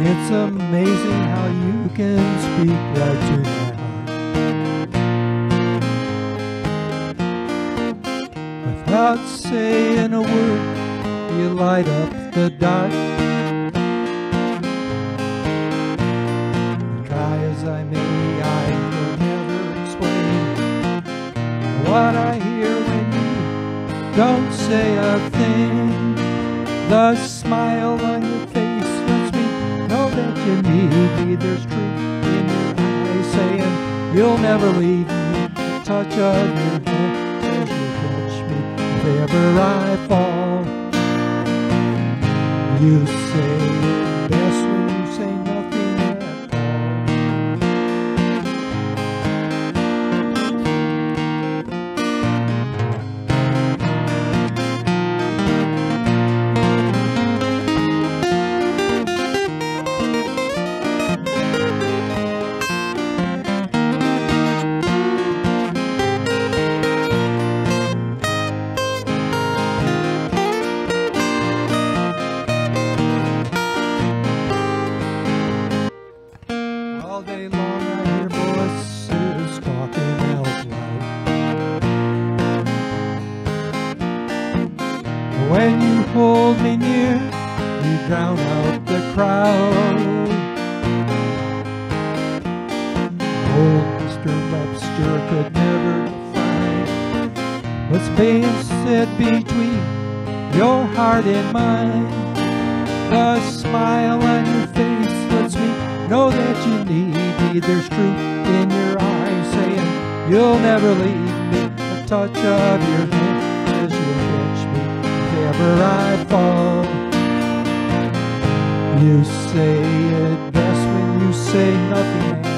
It's amazing how you can speak right to my heart. Without saying a word, you light up the dark. Try as I may, I will never explain what I hear when you don't say a thing. The smile on your that you need me. There's truth in your eyes saying you'll never leave me. The touch of your hand as you touch me if ever I fall. You say long I hear voices talking out loud. When you hold me near, you drown out the crowd. Old Mr. Webster could never find what's being said between your heart and mine. The smile on your face know that you need me. There's truth in your eyes saying you'll never leave me. The touch of your hand says you'll catch me if ever I fall. You say it best when you say nothing